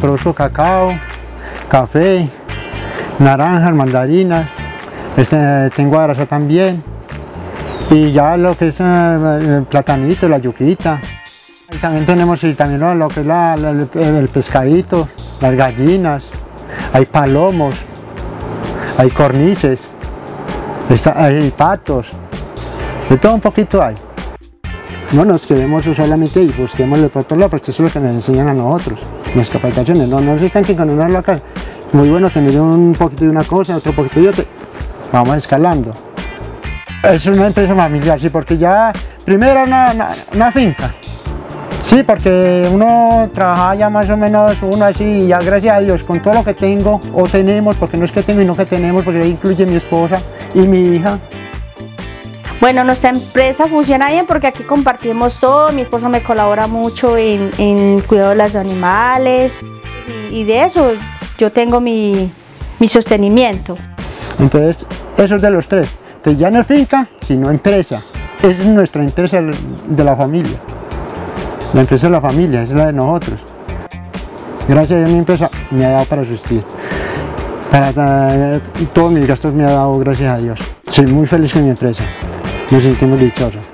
Produzco cacao, café, naranjas, mandarinas, este, tengo arasa también y ya lo que es eh, el platanito, la yuquita. Y también tenemos y también lo que es la- la- el, pescadito, las gallinas, hay palomos, hay cornices, hay patos, de todo un poquito hay. No nos quedemos solamente y busquemos de otro lado, porque eso es lo que nos enseñan a nosotros, las capacitaciones. No, no se están que una local. Muy bueno tener un poquito de una cosa, otro poquito de otra. Vamos escalando. Es una empresa familiar, sí, porque ya, primero una, una finca. Sí, porque uno trabaja ya más o menos, uno así, ya gracias a Dios, con todo lo que tengo, o tenemos, porque no es que tengo y no que tenemos, porque ahí incluye mi esposa y mi hija. Bueno, nuestra empresa funciona bien porque aquí compartimos todo. Mi esposo me colabora mucho en, en cuidado de los animales y, y de eso yo tengo mi, mi sostenimiento. Entonces, eso es de los tres. Entonces ya no es finca, sino empresa. Es nuestra empresa de la familia. La empresa de la familia, es la de nosotros. Gracias a Dios mi empresa me ha dado para subsistir. Todos mis gastos me ha dado gracias a Dios. Soy muy feliz con mi empresa. Nos sentimos dichosos.